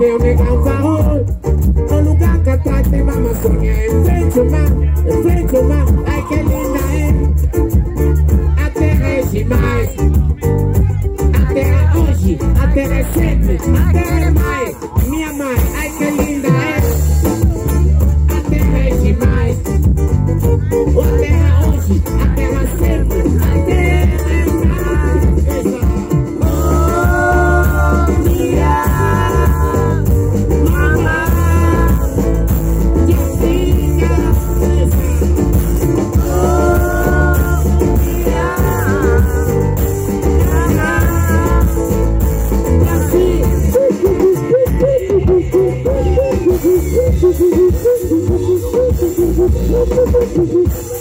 que o negão varrou O lugar que atrás tem uma maçonha Em frente ao mar, em frente ao mar Ai que linda é A terra é demais A terra hoje, a terra é sempre A terra é mais, minha mãe Ai que linda é A terra é demais A terra hoje, a terra sempre Thank you.